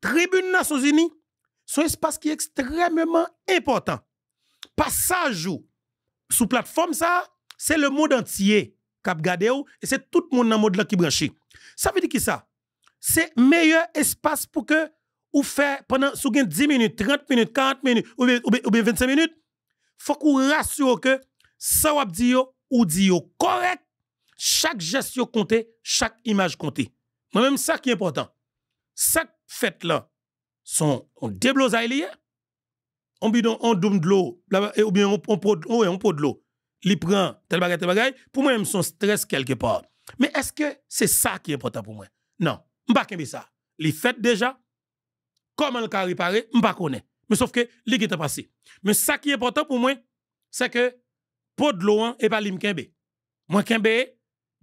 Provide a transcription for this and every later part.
Tribune Nations Unies, son espace qui est extrêmement important. Passage ou, sous plateforme ça, c'est le monde entier qui regardé et c'est tout le monde dans le monde qui branché. Ça veut dire que ça, c'est meilleur espace pour que ou faire pendant sous 10 minutes, 30 minutes, 40 minutes ou bien, ou bien 25 minutes, faut qu'on rassure que ça va dire ou dit correct, chaque geste compté, chaque image compté. Moi-même, ça qui est important. Cette fête-là, son, on déblose à on bidon, on doum de l'eau, ou bien on, on, on, on pot de l'eau. Il prend tel bagage, tel bagage, pour moi, même son stress quelque part. Mais est-ce que c'est ça qui est important pour moi? Non, je ne sais pas ça. Les fêtes déjà, comment le cas je ne sais Mais sauf que, les est passé. Mais ça qui est important pour moi, c'est que, pot de l'eau, et pas l'imkembe. Moi, kembe,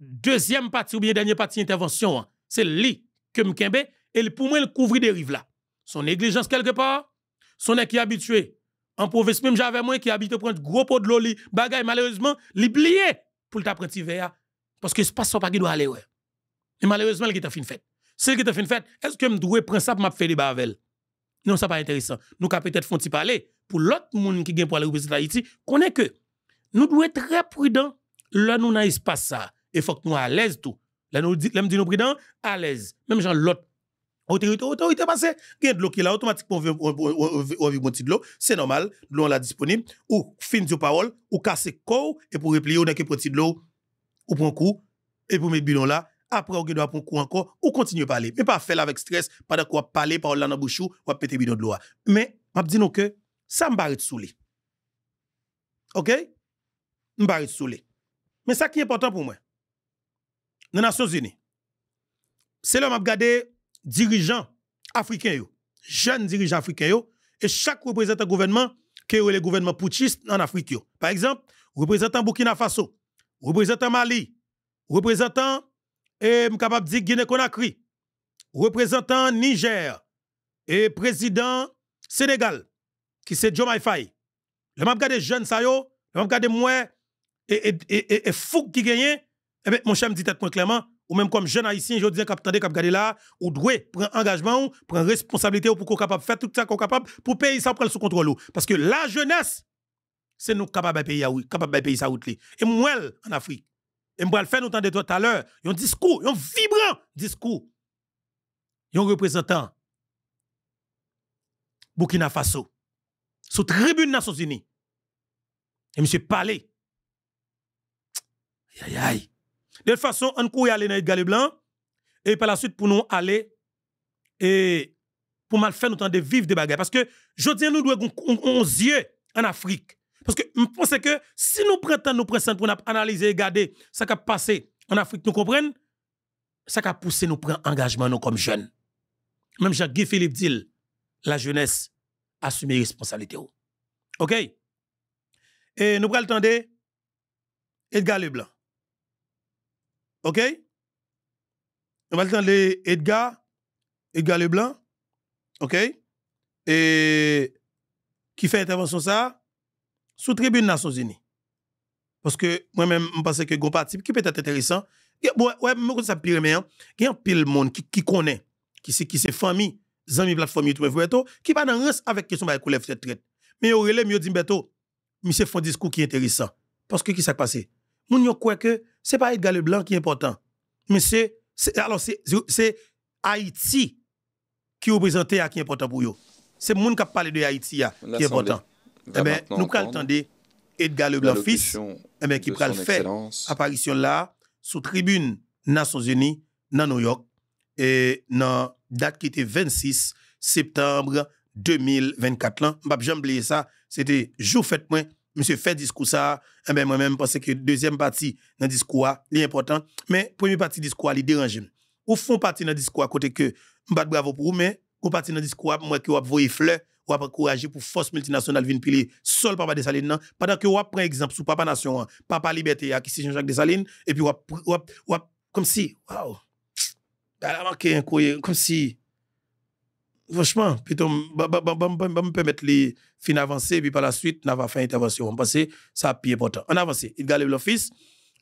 deuxième partie ou bien dernière partie intervention, hein, c'est lui que m'kembe, et pour moi, il couvre des rives là. Son négligence quelque part, son qui est habitué. En province, même j'avais moi qui habite prendre gros pot de l'eau, bagay, malheureusement, l'oublié pour t'apprendre verre. Parce que ce passe pas qui doit aller, ouais. Et malheureusement, il a fait une fête. C'est qui a fait une fête, est-ce que je dois prendre ça pour m'a faire des avec Non, ça pas intéressant. Nous, peut-être font parler pour l'autre monde qui vient pour aller président d'Haïti, est que nous devons être très prudents là nous dans l'espace ça. Et faut que nous à l'aise tout. Là nous nous prudents, à l'aise. Même genre l'autre autorité que il y a de l'eau qui là automatiquement on vit de c'est normal l'eau là disponible. Ou fin de parole ou casser corps et pour replier on a petit de l'eau ou prend coup et pour mettre bidon là. Après on doit prendre coup encore ou continuer à parler. Mais pas faire avec stress pas de quoi parler parole là dans bouche ou péter bidon de l'eau mais m'a dit nous que ça m'arrête saoulé OK? M'arrête saoulé mais ça qui est important pour moi dans les Nations Unies c'est là m'a regardé dirigeants africains, jeunes dirigeants africains, et chaque représentant gouvernement qui est le gouvernement putschiste en Afrique. Par exemple, représentant Burkina Faso, représentant Mali, représentant, et capable dire Guinée-Conakry, représentant Niger, et président Sénégal, qui c'est Joe Faye. Le m'a regardé jeunes ça yo, le m'a regardé moi et et et, et qui gagne, eh bien, mon cher me dit clairement, ou même comme jeune haïtien, je dis cap tande cap là, ou doit prendre engagement, prendre responsabilité pour qu'on capable faire tout ça qu'on capable pour payer ça prendre sous contrôle parce que la jeunesse c'est nous capable payer oui, capable payer ça route Et moi en Afrique. Et moi faire nous de tout à l'heure, un discours, un vibrant discours. Un représentant Burkina Faso sous tribune Nations Unies. Et monsieur parlé. Aïe aïe aïe. De toute façon, on court aller dans Edgar Blanc et par la suite pour nous aller et pour mal faire nous de vivre des bagages parce que je dis nous devons on yeux en Afrique. Parce que je pense que si nous prenons nous prenons pour analyser et regarder ce qui a passé en Afrique nous comprenons? Ça qui a poussé nous prendre engagement comme jeunes. Même Jacques Philippe dit la jeunesse assumer responsabilité OK? Et nous prenons le temps de Edgar OK? On va attendre Edgar, Edgar Leblanc. OK? Et qui fait intervention ça sous tribune Nations Unies. Parce que moi-même, je pense que un parti qui peut être intéressant. Ouais, ouais, moi, ça pire, mais hein. il y a un pile monde qui, qui connaît, qui c'est qui c'est famille, amis plateforme YouTube, qui va dans reste avec question de couleur traite. Mais au relais, mieux dit, Beto, monsieur font un discours qui est intéressant. Parce que qui s'est passé? Moun que c'est pas Edgar Leblanc qui est important. Mais c'est alors c'est Haïti qui représente à qui est important pour eux. C'est moun qui parle de Haïti qui est important. Eh ben nous Edgar Leblanc fils eh ben qui pral faire apparition là sous tribune Nations Unies dans New York et dans date qui était 26 septembre 2024 là. M'pa jamais oublier ça, c'était jour fête moi monsieur fait discours ça, eh ben moi-même pense que deuxième partie dans discours est important, mais première partie discours il dérange. Ou font partie dans discours à côté que m'pas bravo pour vous mais ou partie dans discours moi qui va voyer fleur ou encourager pour force multinationale venir piler seul papa Salines non? Pendant que ou prend exemple sur papa nation papa liberté qui c'est Jean-Jacques Salines et puis ou comme si waouh elle a un comme si franchement, plutôt, me permettre les fin avancer, puis par la suite, on va faire intervention. Parce que ça plus important. On avance. Il gagne l'office.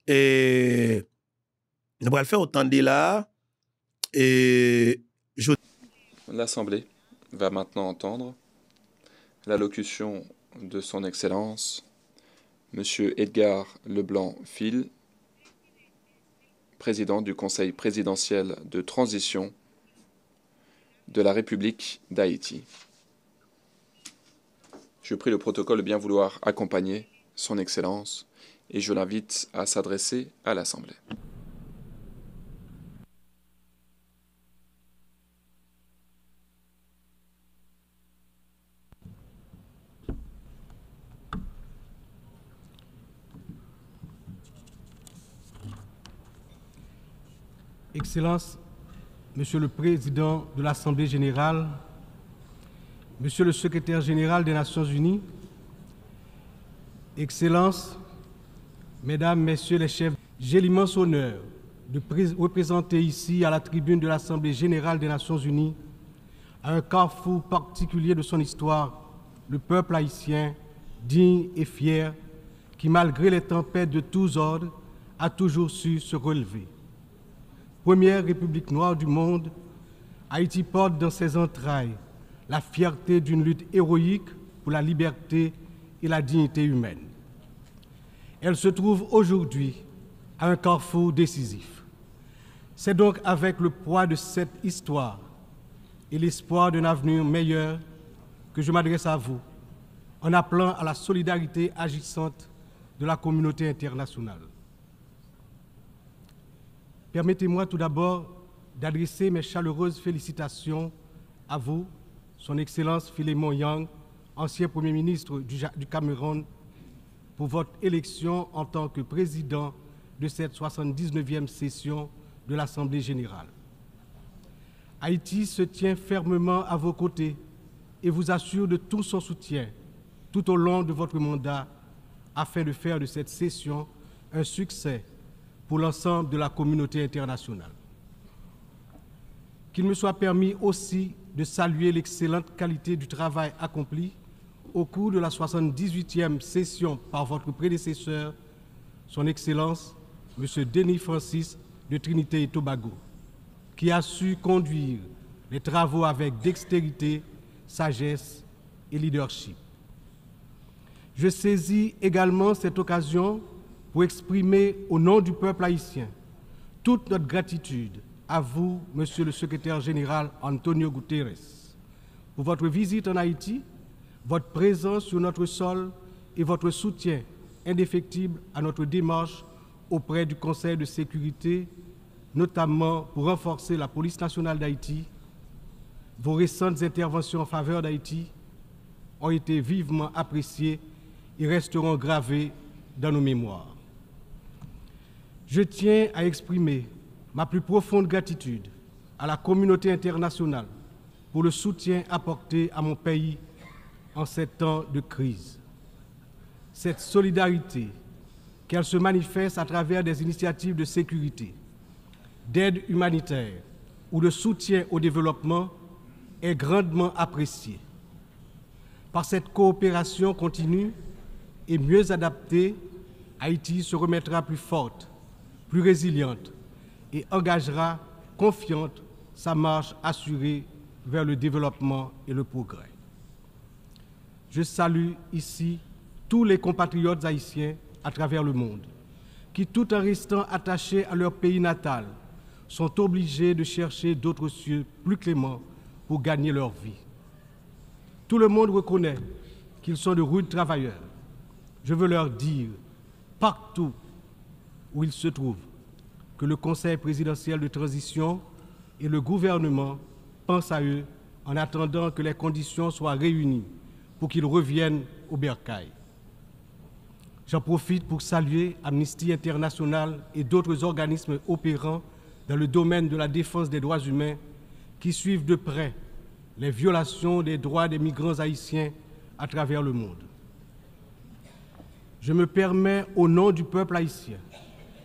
Et nous allons faire autant de là. Et je. L'Assemblée va maintenant entendre l'allocution de Son Excellence, Monsieur Edgar Leblanc-Fil, président du Conseil présidentiel de transition de la République d'Haïti. Je prie le protocole de bien vouloir accompagner Son Excellence et je l'invite à s'adresser à l'Assemblée. Excellence, Monsieur le Président de l'Assemblée générale, Monsieur le Secrétaire général des Nations unies, Excellences, Mesdames, Messieurs les chefs, j'ai l'immense honneur de représenter ici à la tribune de l'Assemblée générale des Nations unies, à un carrefour particulier de son histoire, le peuple haïtien, digne et fier, qui malgré les tempêtes de tous ordres, a toujours su se relever première république noire du monde, Haïti porte dans ses entrailles la fierté d'une lutte héroïque pour la liberté et la dignité humaine. Elle se trouve aujourd'hui à un carrefour décisif. C'est donc avec le poids de cette histoire et l'espoir d'un avenir meilleur que je m'adresse à vous en appelant à la solidarité agissante de la communauté internationale. Permettez-moi tout d'abord d'adresser mes chaleureuses félicitations à vous, Son Excellence Philémon Yang, ancien Premier ministre du, Cameroun, pour votre élection en tant que président de cette 79e session de l'Assemblée générale. Haïti se tient fermement à vos côtés et vous assure de tout son soutien tout au long de votre mandat afin de faire de cette session un succès pour l'ensemble de la communauté internationale. Qu'il me soit permis aussi de saluer l'excellente qualité du travail accompli au cours de la 78e session par votre prédécesseur, Son Excellence, M. Denis Francis de Trinité et Tobago, qui a su conduire les travaux avec dextérité, sagesse et leadership. Je saisis également cette occasion pour exprimer au nom du peuple haïtien toute notre gratitude à vous, Monsieur le Secrétaire général Antonio Guterres, pour votre visite en Haïti, votre présence sur notre sol et votre soutien indéfectible à notre démarche auprès du Conseil de sécurité, notamment pour renforcer la police nationale d'Haïti. Vos récentes interventions en faveur d'Haïti ont été vivement appréciées et resteront gravées dans nos mémoires. Je tiens à exprimer ma plus profonde gratitude à la communauté internationale pour le soutien apporté à mon pays en ces temps de crise. Cette solidarité, qu'elle se manifeste à travers des initiatives de sécurité, d'aide humanitaire ou de soutien au développement, est grandement appréciée. Par cette coopération continue et mieux adaptée, Haïti se remettra plus forte plus résiliente et engagera confiante sa marche assurée vers le développement et le progrès. Je salue ici tous les compatriotes haïtiens à travers le monde qui, tout en restant attachés à leur pays natal, sont obligés de chercher d'autres cieux plus cléments pour gagner leur vie. Tout le monde reconnaît qu'ils sont de rudes travailleurs. Je veux leur dire, partout où ils se trouvent, que le Conseil présidentiel de transition et le gouvernement pensent à eux en attendant que les conditions soient réunies pour qu'ils reviennent au bercail. J'en profite pour saluer Amnesty International et d'autres organismes opérant dans le domaine de la défense des droits humains qui suivent de près les violations des droits des migrants haïtiens à travers le monde. Je me permets, au nom du peuple haïtien,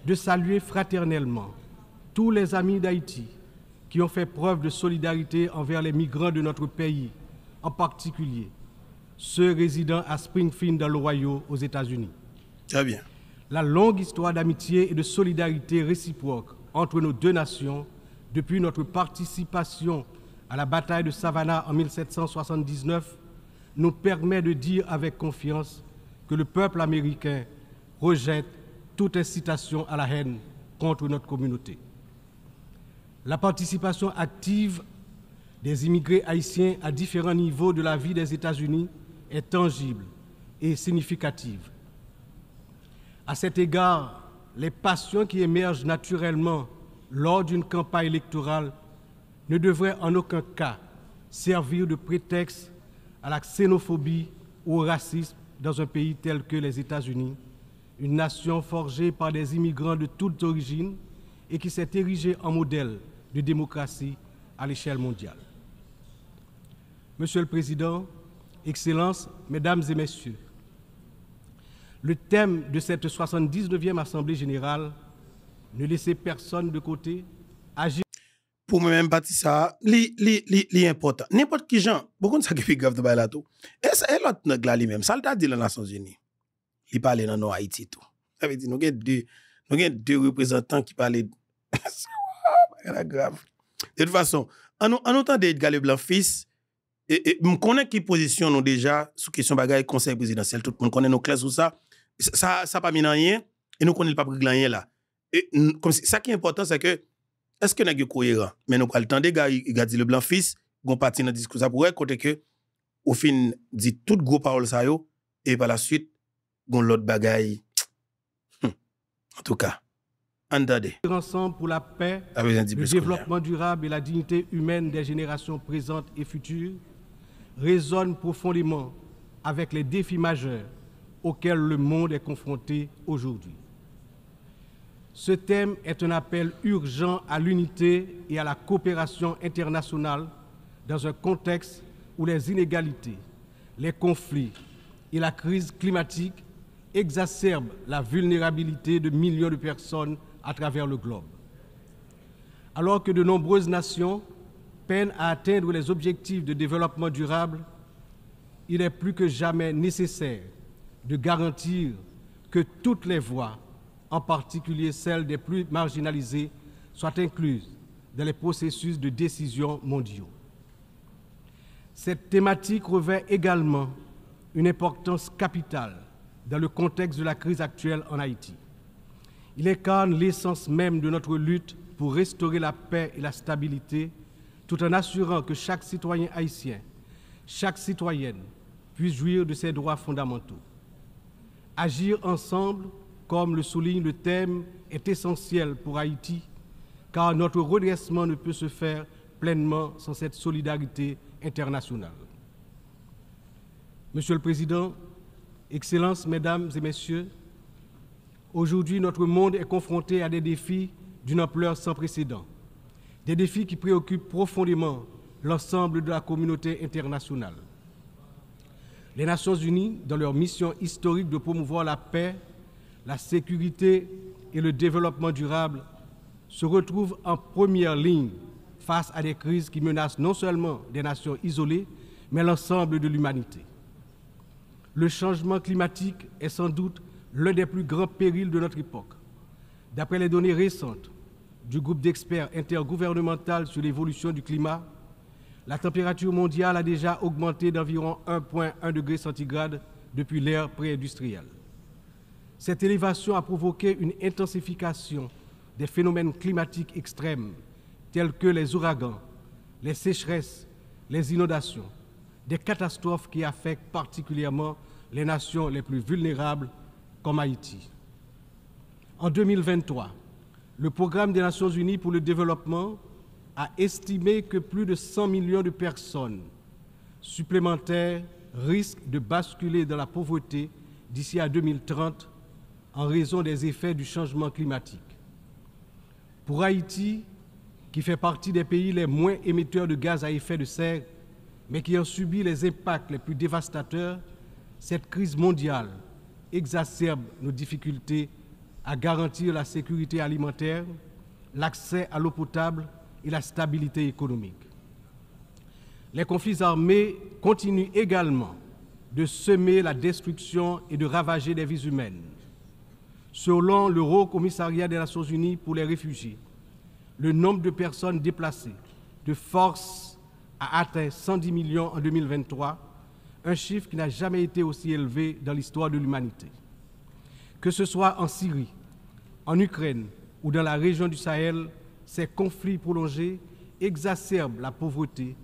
de saluer fraternellement tous les amis d'Haïti qui ont fait preuve de solidarité envers les migrants de notre pays, en particulier ceux résidant à Springfield dans l'Ohio aux États-Unis. Très bien. La longue histoire d'amitié et de solidarité réciproque entre nos deux nations depuis notre participation à la bataille de Savannah en 1779 nous permet de dire avec confiance que le peuple américain rejette toute incitation à la haine contre notre communauté. La participation active des immigrés haïtiens à différents niveaux de la vie des États-Unis est tangible et significative. À cet égard, les passions qui émergent naturellement lors d'une campagne électorale ne devraient en aucun cas servir de prétexte à la xénophobie ou au racisme dans un pays tel que les États-Unis, une nation forgée par des immigrants de toutes origines et qui s'est érigée en modèle de démocratie à l'échelle mondiale. Monsieur le Président, Excellences, Mesdames et Messieurs, le thème de cette 79e Assemblée générale, ne laisser personne de côté, agir. Pour moi-même, bâti ça, li important. N'importe qui gens, beaucoup de ça qui fait grave de là tout. Et et l'autre là lui-même, ça le t'a dit dans les Nations Unies. Il parlait dans nos Haïti tout. Ça veut dire, nous avons deux, nous avons deux représentants qui parlaient. C'est grave. De toute façon, en, autant d'Edgar Leblanc fils, me connaît qui position nous déjà sur question bagaille conseil présidentiel, tout le monde connaît nos classes sur ça. Ça, ça pas mis dans rien, et nous connaissons pas pris rien là. Et ça qui est important, c'est que, est-ce que nous sommes cohérents? Mais nous prenons le temps des gars, il a dit le blanc fils, gon parti dans le discours, ça pourrait côté que, au fin, dit toutes gros paroles ça yo, et par la suite, gon l'autre bagaille. Hum. En tout cas, entendez, ensemble pour la paix, dire le développement durable et la dignité humaine des générations présentes et futures résonnent profondément avec les défis majeurs auxquels le monde est confronté aujourd'hui. Ce thème est un appel urgent à l'unité et à la coopération internationale dans un contexte où les inégalités, les conflits et la crise climatique exacerbent la vulnérabilité de millions de personnes à travers le globe. Alors que de nombreuses nations peinent à atteindre les objectifs de développement durable, il est plus que jamais nécessaire de garantir que toutes les voix, en particulier celles des plus marginalisées, soient incluses dans les processus de décision mondiaux. Cette thématique revêt également une importance capitale dans le contexte de la crise actuelle en Haïti. Il incarne l'essence même de notre lutte pour restaurer la paix et la stabilité, tout en assurant que chaque citoyen haïtien, chaque citoyenne puisse jouir de ses droits fondamentaux. Agir ensemble, comme le souligne le thème, est essentiel pour Haïti, car notre redressement ne peut se faire pleinement sans cette solidarité internationale. Monsieur le Président, Excellences, Mesdames et Messieurs, aujourd'hui notre monde est confronté à des défis d'une ampleur sans précédent, des défis qui préoccupent profondément l'ensemble de la communauté internationale. Les Nations Unies, dans leur mission historique de promouvoir la paix, la sécurité et le développement durable, se retrouvent en première ligne face à des crises qui menacent non seulement des nations isolées, mais l'ensemble de l'humanité. Le changement climatique est sans doute l'un des plus grands périls de notre époque. D'après les données récentes du groupe d'experts intergouvernemental sur l'évolution du climat, la température mondiale a déjà augmenté d'environ 1,1 degré centigrade depuis l'ère pré-industrielle. Cette élévation a provoqué une intensification des phénomènes climatiques extrêmes tels que les ouragans, les sécheresses, les inondations, des catastrophes qui affectent particulièrement les nations les plus vulnérables comme Haïti. En 2023, le Programme des Nations Unies pour le développement a estimé que plus de 100 millions de personnes supplémentaires risquent de basculer dans la pauvreté d'ici à 2030 en raison des effets du changement climatique. Pour Haïti, qui fait partie des pays les moins émetteurs de gaz à effet de serre, mais qui ont subi les impacts les plus dévastateurs, cette crise mondiale exacerbe nos difficultés à garantir la sécurité alimentaire, l'accès à l'eau potable et la stabilité économique. Les conflits armés continuent également de semer la destruction et de ravager des vies humaines. Selon le Haut Commissariat des Nations Unies pour les réfugiés, le nombre de personnes déplacées de force a atteint 110 millions en 2023, un chiffre qui n'a jamais été aussi élevé dans l'histoire de l'humanité. Que ce soit en Syrie, en Ukraine ou dans la région du Sahel, ces conflits prolongés exacerbent la pauvreté,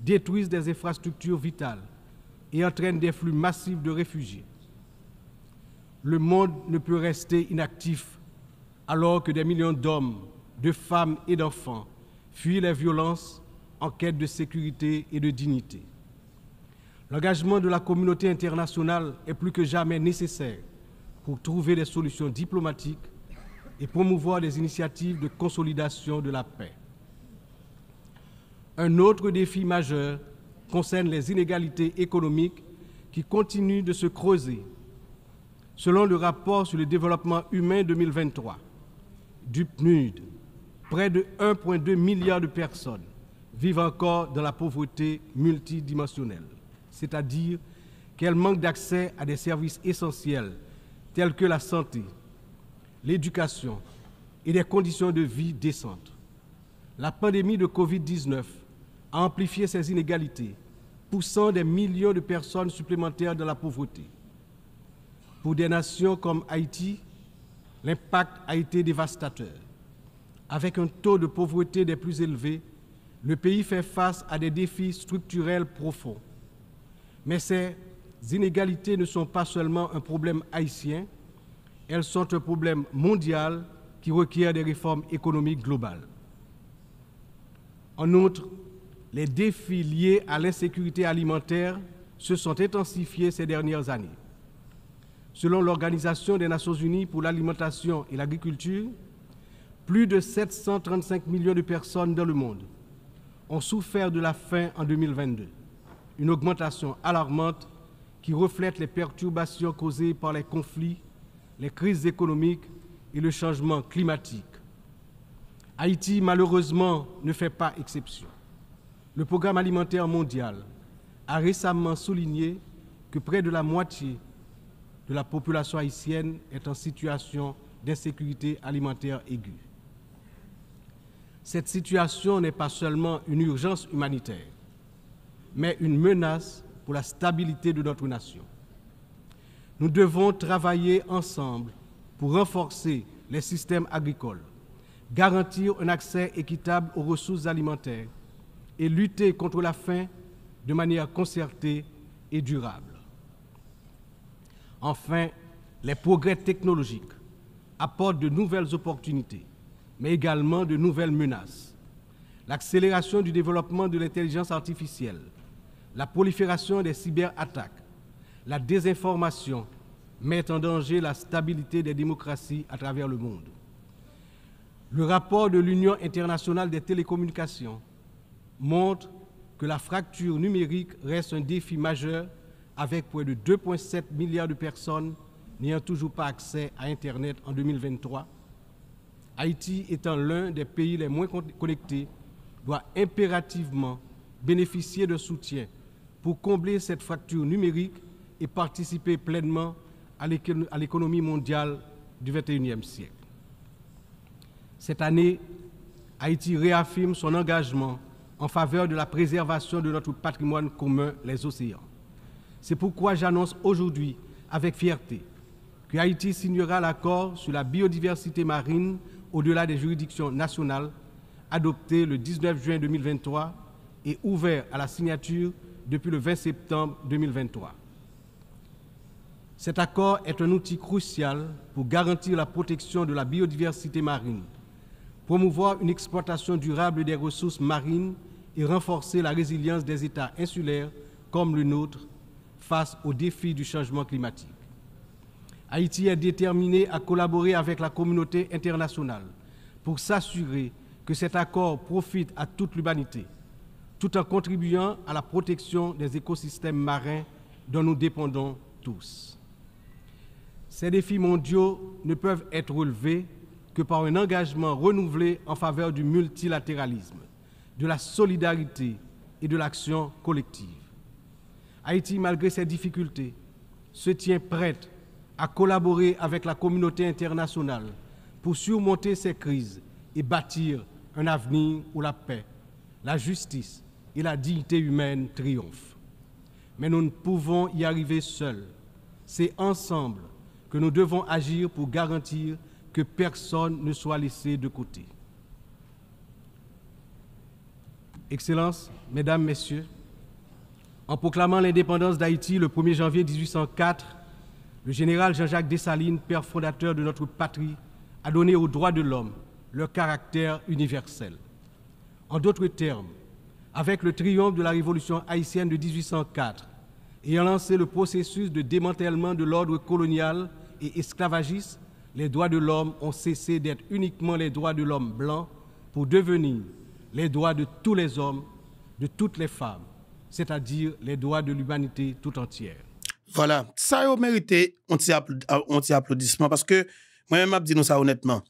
détruisent des infrastructures vitales et entraînent des flux massifs de réfugiés. Le monde ne peut rester inactif alors que des millions d'hommes, de femmes et d'enfants fuient les violences en quête de sécurité et de dignité. L'engagement de la communauté internationale est plus que jamais nécessaire pour trouver des solutions diplomatiques et promouvoir des initiatives de consolidation de la paix. Un autre défi majeur concerne les inégalités économiques qui continuent de se creuser. Selon le rapport sur le développement humain 2023 du PNUD, près de 1,2 milliard de personnes vivent encore dans la pauvreté multidimensionnelle, c'est-à-dire qu'elles manquent d'accès à des services essentiels tels que la santé, l'éducation et des conditions de vie décentes. La pandémie de Covid-19 a amplifié ces inégalités, poussant des millions de personnes supplémentaires dans la pauvreté. Pour des nations comme Haïti, l'impact a été dévastateur. Avec un taux de pauvreté des plus élevés, le pays fait face à des défis structurels profonds. Mais ces inégalités ne sont pas seulement un problème haïtien, elles sont un problème mondial qui requiert des réformes économiques globales. En outre, les défis liés à l'insécurité alimentaire se sont intensifiés ces dernières années. Selon l'Organisation des Nations Unies pour l'alimentation et l'agriculture, plus de 735 millions de personnes dans le monde ont souffert de la faim en 2022, une augmentation alarmante qui reflète les perturbations causées par les conflits, les crises économiques et le changement climatique. Haïti, malheureusement, ne fait pas exception. Le Programme alimentaire mondial a récemment souligné que près de la moitié de la population haïtienne est en situation d'insécurité alimentaire aiguë. Cette situation n'est pas seulement une urgence humanitaire, mais une menace pour la stabilité de notre nation. Nous devons travailler ensemble pour renforcer les systèmes agricoles, garantir un accès équitable aux ressources alimentaires et lutter contre la faim de manière concertée et durable. Enfin, les progrès technologiques apportent de nouvelles opportunités, mais également de nouvelles menaces. L'accélération du développement de l'intelligence artificielle, la prolifération des cyberattaques, la désinformation mettent en danger la stabilité des démocraties à travers le monde. Le rapport de l'Union internationale des télécommunications montre que la fracture numérique reste un défi majeur avec près de 2,7 milliards de personnes n'ayant toujours pas accès à Internet en 2023. Haïti étant l'un des pays les moins connectés, doit impérativement bénéficier de soutien pour combler cette fracture numérique et participer pleinement à l'économie mondiale du XXIe siècle. Cette année, Haïti réaffirme son engagement en faveur de la préservation de notre patrimoine commun, les océans. C'est pourquoi j'annonce aujourd'hui avec fierté que Haïti signera l'accord sur la biodiversité marine au-delà des juridictions nationales adopté le 19 juin 2023 et ouvert à la signature depuis le 20 septembre 2023. Cet accord est un outil crucial pour garantir la protection de la biodiversité marine, promouvoir une exploitation durable des ressources marines et renforcer la résilience des États insulaires comme le nôtre face aux défis du changement climatique. Haïti est déterminé à collaborer avec la communauté internationale pour s'assurer que cet accord profite à toute l'humanité, tout en contribuant à la protection des écosystèmes marins dont nous dépendons tous. Ces défis mondiaux ne peuvent être relevés que par un engagement renouvelé en faveur du multilatéralisme, de la solidarité et de l'action collective. Haïti, malgré ses difficultés, se tient prête à collaborer avec la communauté internationale pour surmonter ces crises et bâtir un avenir où la paix, la justice et la dignité humaine triomphent. Mais nous ne pouvons y arriver seuls. C'est ensemble que nous devons agir pour garantir que personne ne soit laissé de côté. Excellences, Mesdames, Messieurs, en proclamant l'indépendance d'Haïti le 1er janvier 1804, le général Jean-Jacques Dessalines, père fondateur de notre patrie, a donné aux droits de l'homme leur caractère universel. En d'autres termes, avec le triomphe de la révolution haïtienne de 1804, ayant lancé le processus de démantèlement de l'ordre colonial et esclavagiste, les droits de l'homme ont cessé d'être uniquement les droits de l'homme blanc pour devenir les droits de tous les hommes, de toutes les femmes, c'est-à-dire les droits de l'humanité tout entière. Voilà, ça a mérité un petit, applaudissement parce que moi-même, je dis ça honnêtement.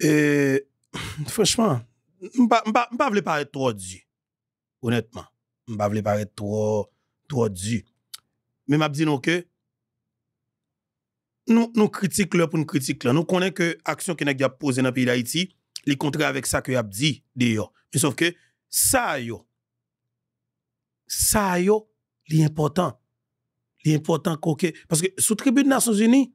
Franchement, je ne pas paraître trop dur. Honnêtement. Je ne pas paraître trop, trop dur. Mais je dis que nous, nous critiquons pour nous critiquer. Nous connaissons que l'action que nous avons posée dans le pays d'Haïti, est contraire avec ça que a dit d'ailleurs. Mais sauf que ça, yo, ça, yo, l'important. L'important que, parce que sous tribune Nations Unies,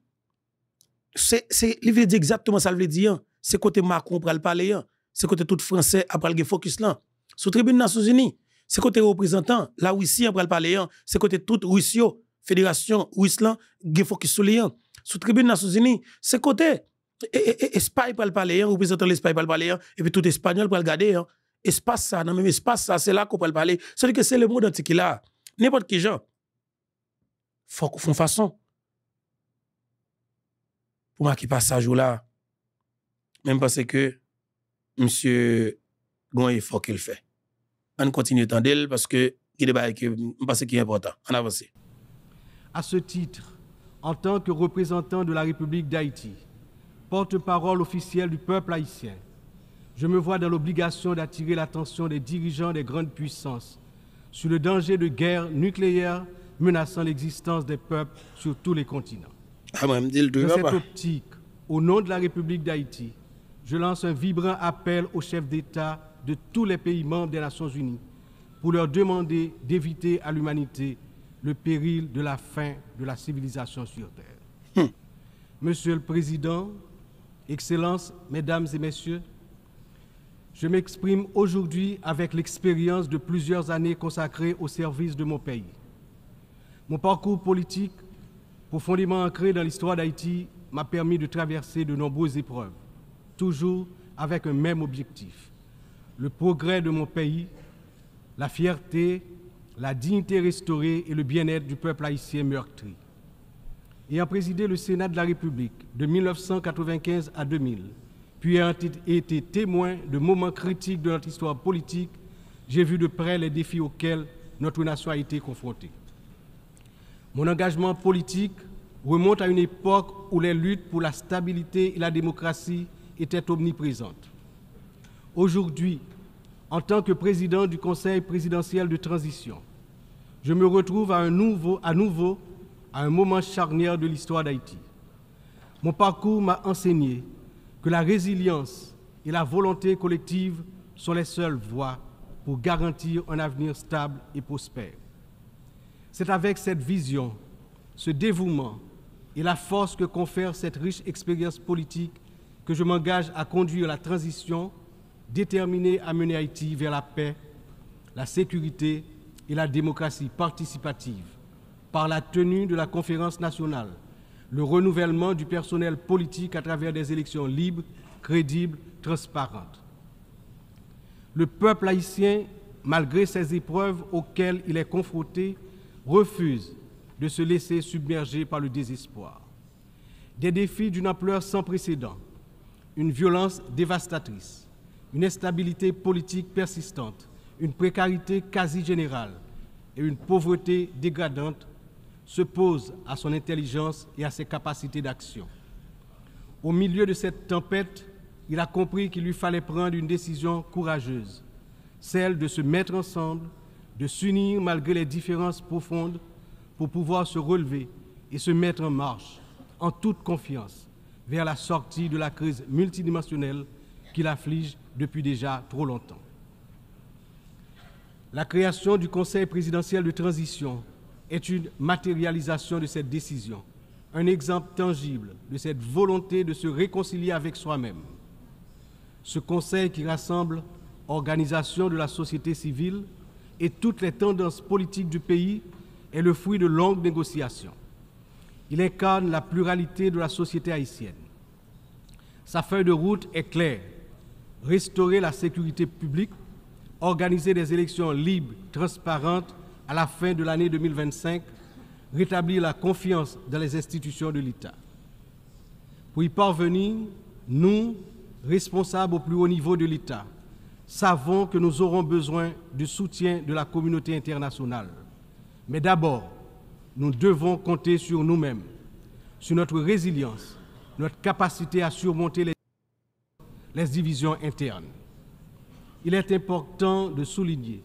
c'est, c'est, il veut dire exactement dire. C'est côté Macron pour le parler, hein. c'est côté tout français après le focus là. Sous tribune des Nations Unies, c'est côté représentant, la Russie après le parler, hein. c'est côté toute Russie, fédération Russie là, focus sur les Sous tribune des Nations Unies, c'est côté Espagne pour le parler, hein, représentant l'Espagne pour le parler, hein, et puis tout espagnol pour le garder. Hein. Espace ça, même espace ça, c'est là qu'on peut le parler. C'est-à-dire que c'est le monde antique là. N'importe qui gens. Faut qu'on façon. Pour moi qui passe jour là, même parce que monsieur Gon faut qu'il fait. On continue d'elle parce que il parce qu'il est important. On avance. À ce titre, en tant que représentant de la République d'Haïti, porte-parole officiel du peuple haïtien, je me vois dans l'obligation d'attirer l'attention des dirigeants des grandes puissances sur le danger de guerre nucléaire menaçant l'existence des peuples sur tous les continents. Ah, dans cette optique, au nom de la République d'Haïti, je lance un vibrant appel aux chefs d'État de tous les pays membres des Nations Unies pour leur demander d'éviter à l'humanité le péril de la fin de la civilisation sur Terre. Hmm. Monsieur le Président, Excellences, Mesdames et Messieurs, je m'exprime aujourd'hui avec l'expérience de plusieurs années consacrées au service de mon pays. Mon parcours politique, profondément ancré dans l'histoire d'Haïti, m'a permis de traverser de nombreuses épreuves, toujours avec un même objectif, le progrès de mon pays, la fierté, la dignité restaurée et le bien-être du peuple haïtien meurtri ayant présidé le Sénat de la République de 1995 à 2000, puis ayant été témoin de moments critiques de notre histoire politique, j'ai vu de près les défis auxquels notre nation a été confrontée. Mon engagement politique remonte à une époque où les luttes pour la stabilité et la démocratie étaient omniprésentes. Aujourd'hui, en tant que président du Conseil présidentiel de transition, je me retrouve à, nouveau à un moment charnière de l'histoire d'Haïti. Mon parcours m'a enseigné que la résilience et la volonté collective sont les seules voies pour garantir un avenir stable et prospère. C'est avec cette vision, ce dévouement et la force que confère cette riche expérience politique que je m'engage à conduire la transition déterminée à mener Haïti vers la paix, la sécurité et la démocratie participative par la tenue de la conférence nationale, le renouvellement du personnel politique à travers des élections libres, crédibles, transparentes. Le peuple haïtien, malgré ces épreuves auxquelles il est confronté, refuse de se laisser submerger par le désespoir. Des défis d'une ampleur sans précédent, une violence dévastatrice, une instabilité politique persistante, une précarité quasi générale et une pauvreté dégradante se pose à son intelligence et à ses capacités d'action. Au milieu de cette tempête, il a compris qu'il lui fallait prendre une décision courageuse, celle de se mettre ensemble, de s'unir malgré les différences profondes pour pouvoir se relever et se mettre en marche, en toute confiance, vers la sortie de la crise multidimensionnelle qui l'afflige depuis déjà trop longtemps. La création du Conseil présidentiel de transition est une matérialisation de cette décision, un exemple tangible de cette volonté de se réconcilier avec soi-même. Ce Conseil qui rassemble organisations de la société civile et toutes les tendances politiques du pays est le fruit de longues négociations. Il incarne la pluralité de la société haïtienne. Sa feuille de route est claire. Restaurer la sécurité publique, organiser des élections libres, transparentes à la fin de l'année 2025, rétablir la confiance dans les institutions de l'État. Pour y parvenir, nous, responsables au plus haut niveau de l'État, savons que nous aurons besoin du soutien de la communauté internationale. Mais d'abord, nous devons compter sur nous-mêmes, sur notre résilience, notre capacité à surmonter les, divisions internes. Il est important de souligner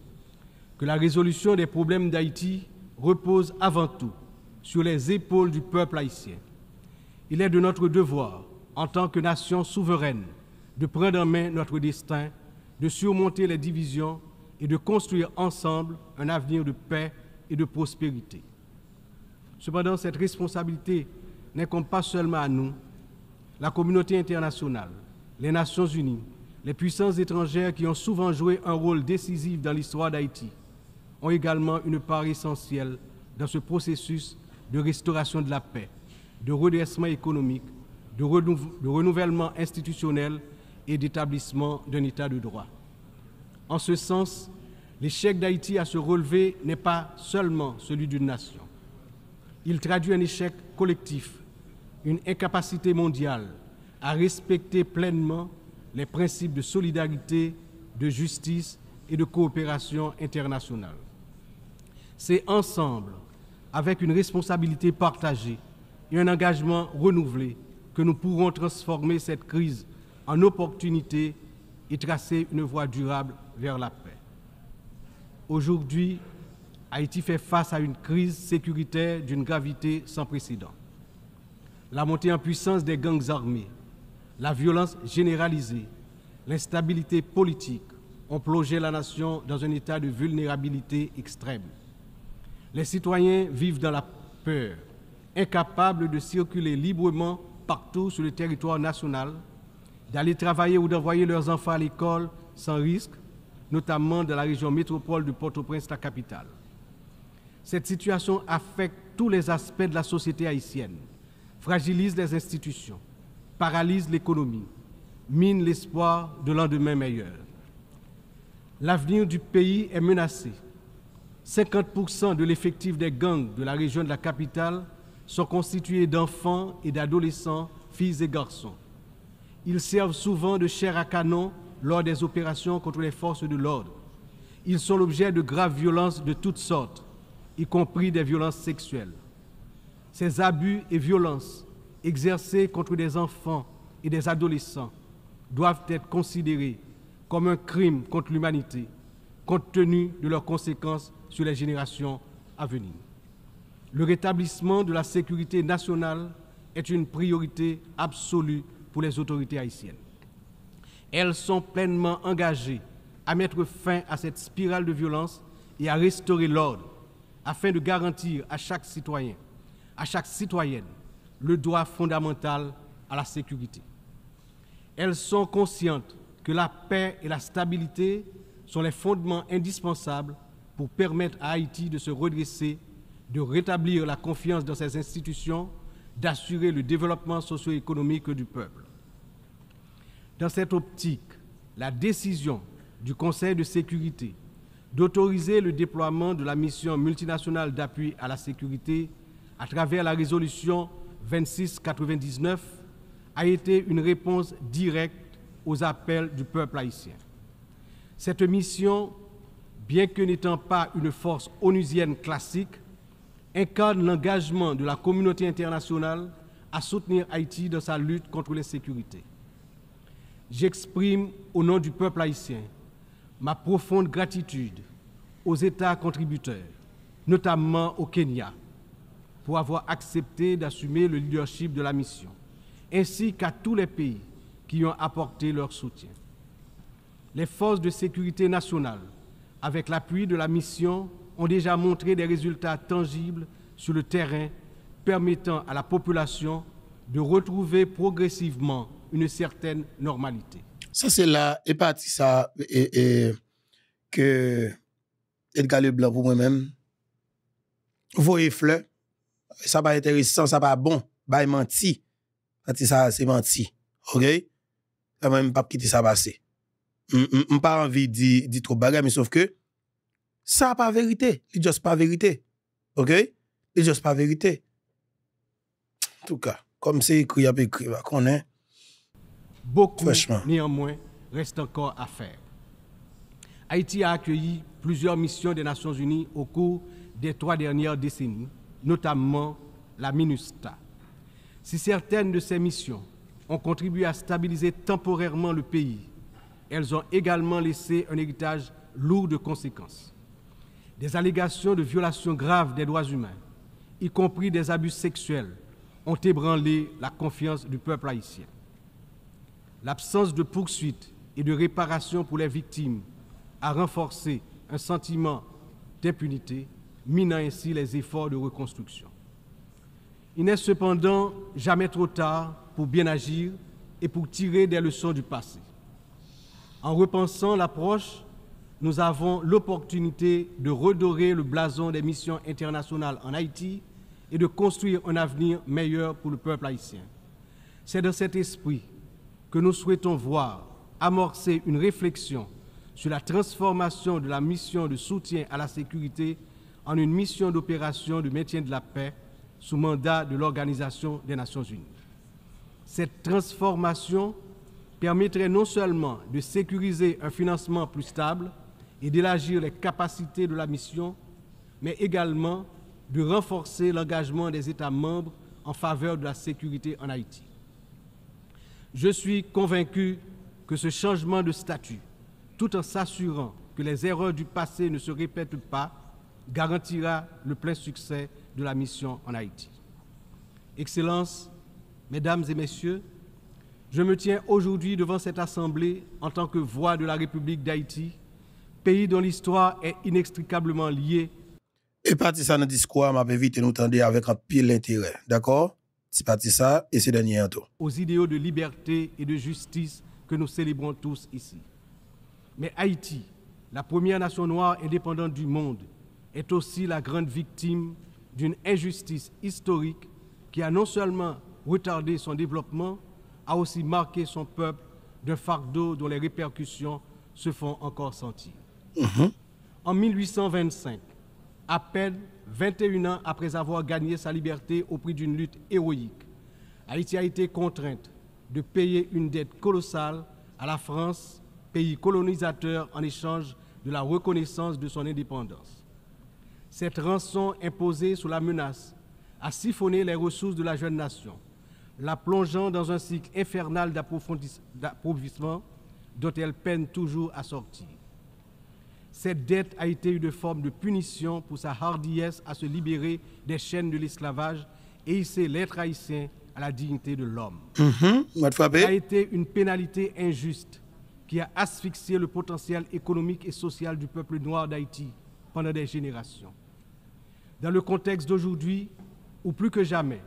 que la résolution des problèmes d'Haïti repose avant tout sur les épaules du peuple haïtien. Il est de notre devoir, en tant que nation souveraine, de prendre en main notre destin, de surmonter les divisions et de construire ensemble un avenir de paix et de prospérité. Cependant, cette responsabilité n'incombe pas seulement à nous, la communauté internationale, les Nations Unies, les puissances étrangères qui ont souvent joué un rôle décisif dans l'histoire d'Haïti ont également une part essentielle dans ce processus de restauration de la paix, de redressement économique, de, de renouvellement institutionnel et d'établissement d'un État de droit. En ce sens, l'échec d'Haïti à se relever n'est pas seulement celui d'une nation. Il traduit un échec collectif, une incapacité mondiale à respecter pleinement les principes de solidarité, de justice et de coopération internationale. C'est ensemble, avec une responsabilité partagée et un engagement renouvelé, que nous pourrons transformer cette crise en opportunité et tracer une voie durable vers la paix. Aujourd'hui, Haïti fait face à une crise sécuritaire d'une gravité sans précédent. La montée en puissance des gangs armés, la violence généralisée, l'instabilité politique ont plongé la nation dans un état de vulnérabilité extrême. Les citoyens vivent dans la peur, incapables de circuler librement partout sur le territoire national, d'aller travailler ou d'envoyer leurs enfants à l'école sans risque, notamment dans la région métropole de Port-au-Prince, la capitale. Cette situation affecte tous les aspects de la société haïtienne, fragilise les institutions, paralyse l'économie, mine l'espoir de lendemain meilleur. L'avenir du pays est menacé. 50% de l'effectif des gangs de la région de la capitale sont constitués d'enfants et d'adolescents, filles et garçons. Ils servent souvent de chair à canon lors des opérations contre les forces de l'ordre. Ils sont l'objet de graves violences de toutes sortes, y compris des violences sexuelles. Ces abus et violences exercés contre des enfants et des adolescents doivent être considérés comme un crime contre l'humanité, compte tenu de leurs conséquences sur les générations à venir. Le rétablissement de la sécurité nationale est une priorité absolue pour les autorités haïtiennes. Elles sont pleinement engagées à mettre fin à cette spirale de violence et à restaurer l'ordre afin de garantir à chaque citoyen, à chaque citoyenne, le droit fondamental à la sécurité. Elles sont conscientes que la paix et la stabilité sont les fondements indispensables pour permettre à Haïti de se redresser, de rétablir la confiance dans ses institutions, d'assurer le développement socio-économique du peuple. Dans cette optique, la décision du Conseil de sécurité d'autoriser le déploiement de la mission multinationale d'appui à la sécurité à travers la résolution 2699 a été une réponse directe aux appels du peuple haïtien. Cette mission, bien que n'étant pas une force onusienne classique, incarne l'engagement de la communauté internationale à soutenir Haïti dans sa lutte contre l'insécurité. J'exprime au nom du peuple haïtien ma profonde gratitude aux États contributeurs, notamment au Kenya, pour avoir accepté d'assumer le leadership de la mission, ainsi qu'à tous les pays qui ont apporté leur soutien. Les forces de sécurité nationale avec l'appui de la mission, ont déjà montré des résultats tangibles sur le terrain permettant à la population de retrouver progressivement une certaine normalité. Ça, c'est là, et parti ça, et, et, que Edgar Leblanc, pour moi-même, voyez fleur, ça va intéressant, ça va bon, va menti. Ça, c'est menti. OK? Ça va même pas quitter ça passer. Je pas envie de dire trop bagarre, mais sauf que ça pas vérité. C'est juste pas vérité. OK? C'est juste pas vérité. En tout cas, comme c'est écrit, il y a écrit, qu'on est. Beaucoup, néanmoins, reste encore à faire. Haïti a accueilli plusieurs missions des Nations Unies au cours des trois dernières décennies, notamment la MINUSTA. Si certaines de ces missions ont contribué à stabiliser temporairement le pays, elles ont également laissé un héritage lourd de conséquences. Des allégations de violations graves des droits humains, y compris des abus sexuels, ont ébranlé la confiance du peuple haïtien. L'absence de poursuite et de réparation pour les victimes a renforcé un sentiment d'impunité, minant ainsi les efforts de reconstruction. Il n'est cependant jamais trop tard pour bien agir et pour tirer des leçons du passé. En repensant l'approche, nous avons l'opportunité de redorer le blason des missions internationales en Haïti et de construire un avenir meilleur pour le peuple haïtien. C'est dans cet esprit que nous souhaitons voir amorcer une réflexion sur la transformation de la mission de soutien à la sécurité en une mission d'opération de maintien de la paix sous mandat de l'Organisation des Nations Unies. Cette transformation permettrait non seulement de sécuriser un financement plus stable et d'élargir les capacités de la mission, mais également de renforcer l'engagement des États membres en faveur de la sécurité en Haïti. Je suis convaincu que ce changement de statut, tout en s'assurant que les erreurs du passé ne se répètent pas, garantira le plein succès de la mission en Haïti. Excellences, Mesdames et Messieurs, je me tiens aujourd'hui devant cette Assemblée en tant que voix de la République d'Haïti, pays dont l'histoire est inextricablement liée. Et parti ça dans le discours, m'a invité nous tendre avec un pile intérêt, d'accord? C'est parti ça et c'est dernier tour. Aux idéaux de liberté et de justice que nous célébrons tous ici. Mais Haïti, la première nation noire indépendante du monde, est aussi la grande victime d'une injustice historique qui a non seulement retardé son développement, a aussi marqué son peuple d'un fardeau dont les répercussions se font encore sentir. Mhm. En 1825, à peine 21 ans après avoir gagné sa liberté au prix d'une lutte héroïque, Haïti a été contrainte de payer une dette colossale à la France, pays colonisateur, en échange de la reconnaissance de son indépendance. Cette rançon imposée sous la menace a siphonné les ressources de la jeune nation, la plongeant dans un cycle infernal d'appauvrissement dont elle peine toujours à sortir. Cette dette a été une forme de punition pour sa hardiesse à se libérer des chaînes de l'esclavage et hisser l'être haïtien à la dignité de l'homme. Mm-hmm. a été une pénalité injuste qui a asphyxié le potentiel économique et social du peuple noir d'Haïti pendant des générations. Dans le contexte d'aujourd'hui, où plus que jamais,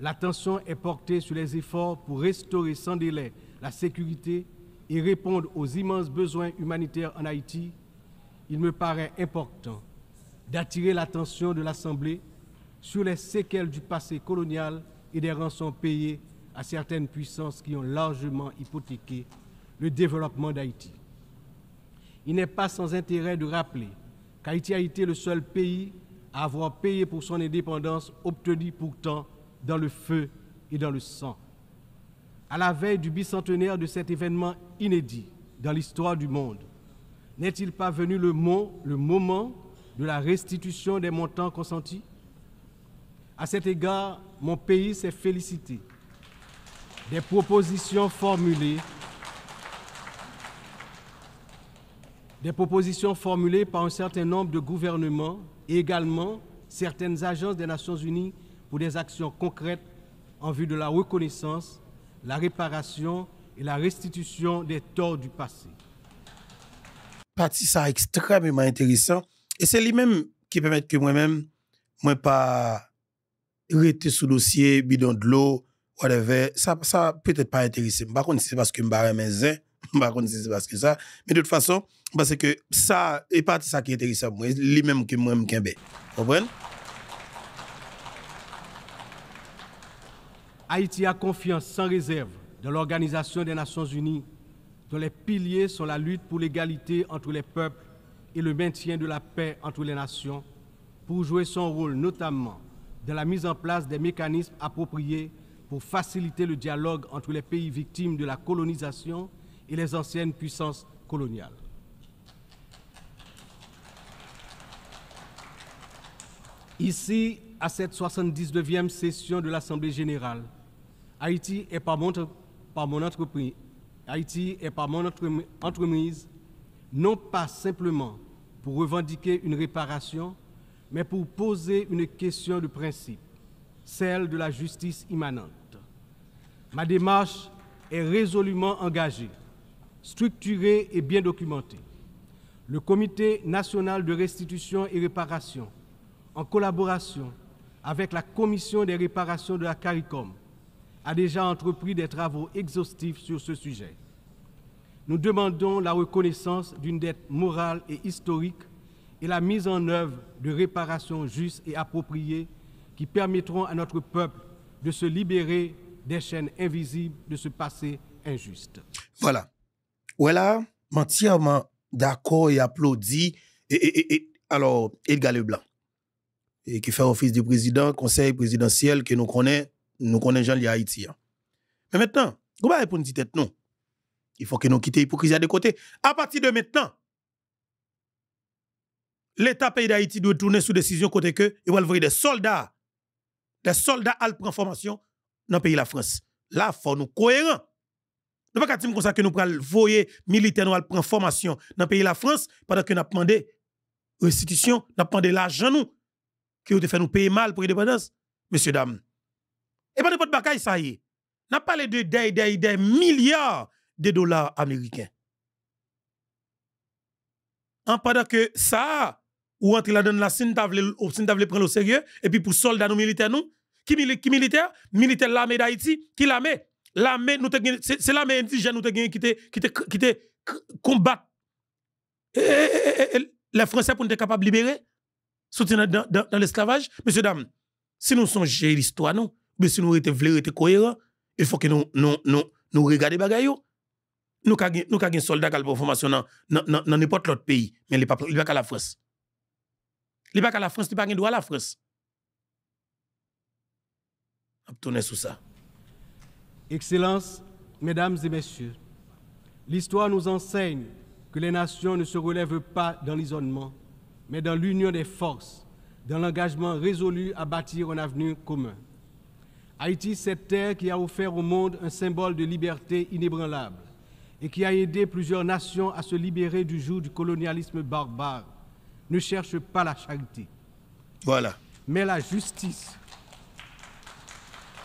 l'attention est portée sur les efforts pour restaurer sans délai la sécurité et répondre aux immenses besoins humanitaires en Haïti, il me paraît important d'attirer l'attention de l'Assemblée sur les séquelles du passé colonial et des rançons payées à certaines puissances qui ont largement hypothéqué le développement d'Haïti. Il n'est pas sans intérêt de rappeler qu'Haïti a été le seul pays avoir payé pour son indépendance obtenue pourtant dans le feu et dans le sang. À la veille du bicentenaire de cet événement inédit dans l'histoire du monde, n'est-il pas venu le, moment de la restitution des montants consentis? À cet égard, mon pays s'est félicité des propositions formulées des propositions formulées par un certain nombre de gouvernements et également certaines agences des Nations Unies pour des actions concrètes en vue de la reconnaissance, la réparation et la restitution des torts du passé. Partie ça extrêmement intéressant. Et c'est lui-même qui permet que moi-même, moi pas rester sous dossier, bidon de l'eau, whatever. Ça, ça peut-être pas intéressé. Par contre, c'est parce que je me mes zins. Par contre, c'est parce que ça. Mais de toute façon, parce que ça, est partie ça qui est intéressant. Moi, lui-même que moi, je me Vous comprenez? Haïti a confiance sans réserve dans l'Organisation des Nations Unies, dont les piliers sont la lutte pour l'égalité entre les peuples et le maintien de la paix entre les nations, pour jouer son rôle notamment dans la mise en place des mécanismes appropriés pour faciliter le dialogue entre les pays victimes de la colonisation et les anciennes puissances coloniales. Ici, à cette 79e session de l'Assemblée générale, Haïti est par mon, par mon entreprise, Haïti est par mon entreprise, non pas simplement pour revendiquer une réparation, mais pour poser une question de principe, celle de la justice immanente. Ma démarche est résolument engagée, structurée et bien documentée. Le Comité national de restitution et réparation, en collaboration avec la Commission des réparations de la CARICOM, a déjà entrepris des travaux exhaustifs sur ce sujet. Nous demandons la reconnaissance d'une dette morale et historique et la mise en œuvre de réparations justes et appropriées qui permettront à notre peuple de se libérer des chaînes invisibles de ce passé injuste. Voilà. Voilà, entièrement d'accord et applaudi. Et, alors, Edgar Leblanc, qui fait office du président, conseil présidentiel que nous connaissons nous connaissons les Haïti. Hein. Mais maintenant, comment pour une tête non? Il faut que nous quittions l'hypocrisie de côté. À partir de maintenant, l'État pays d'Haïti doit tourner sous décision côté que il va envoyer des soldats. Des soldats à prendre formation dans le pays de la France. Là, il faut nous cohérents. Nous ne pouvons pas dire que nous prenons voyer militaires nous prendre formation dans le pays de la France pendant que nous demandé restitution, nous demandé l'argent nous, qui ont fait nous payer mal pour l'indépendance. Messieurs, dames, et pas n'importe bagaille ça y est. N'a parlé de des, des, milliards de dollars américains. En pendant que ça, ou entre la donne la Sine t'avle prendre au sérieux, et puis pour soldats nous militaires nous, qui, qui militaire? Militaire l'armée d'Haïti, qui l'armée? L'armée, nous c'est l'armée indigène nous qui te, qui te, qui te combattre. les Français pour nous être capables de libérer, soutenir dans, l'esclavage? Monsieur, dames, si nous songeons l'histoire, nous, mais si nous vrais, être cohérents, il faut que nous, nous, nous, nous regardions les bagailles. Nous avons un soldat qui a formation dans n'importe l'autre pays, mais il n'est pas, qu'à la France. Il n'est pas qu'à la France, il n'est pas droit la France. On tourner sur ça. Excellences, Mesdames et Messieurs, l'histoire nous enseigne que les nations ne se relèvent pas dans l'isolement, mais dans l'union des forces, dans l'engagement résolu à bâtir un avenir commun. Haïti, cette terre qui a offert au monde un symbole de liberté inébranlable et qui a aidé plusieurs nations à se libérer du joug du colonialisme barbare, ne cherche pas la charité. Voilà. Mais la justice,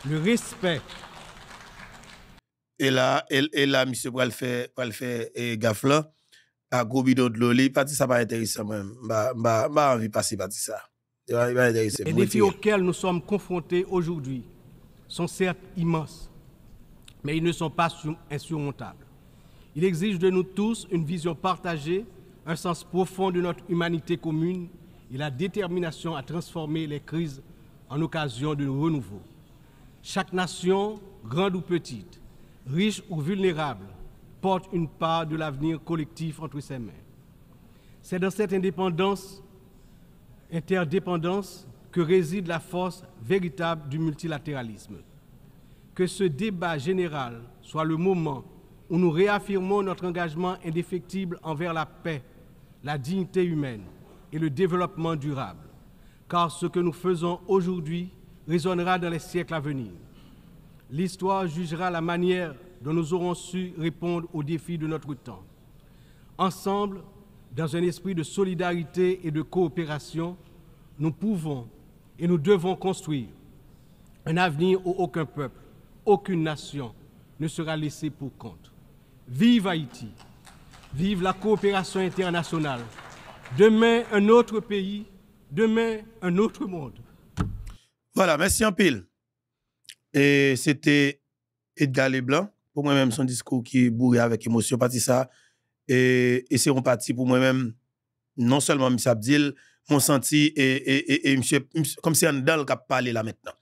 le respect. Et là, et, là, M. Pral fait, fait et gaffe à Gobido de l'Oli, parti ça pas intéressant même. Bah, bah, bah, envie de passer ça. Les défis auxquels nous sommes confrontés aujourd'hui sont certes immenses, mais ils ne sont pas insurmontables. Il exige de nous tous une vision partagée, un sens profond de notre humanité commune et la détermination à transformer les crises en occasion de renouveau. Chaque nation, grande ou petite, riche ou vulnérable, porte une part de l'avenir collectif entre ses mains. C'est dans cette indépendance, interdépendance, que réside la force véritable du multilatéralisme. Que ce débat général soit le moment où nous réaffirmons notre engagement indéfectible envers la paix, la dignité humaine et le développement durable, car ce que nous faisons aujourd'hui résonnera dans les siècles à venir. L'histoire jugera la manière dont nous aurons su répondre aux défis de notre temps. Ensemble, dans un esprit de solidarité et de coopération, nous pouvons et nous devons construire un avenir où aucun peuple, aucune nation ne sera laissé pour compte. Vive Haïti! Vive la coopération internationale. Demain, un autre pays. Demain, un autre monde. Voilà, merci en pile. Et c'était Edgar Leblanc. Pour moi-même, son discours qui est bourré avec émotion, parti ça. Et, et c'est un parti pour moi-même, non seulement M. Abdil, mon senti et, et, et, et monsieur, comme c'est Andal qui a parlé là maintenant.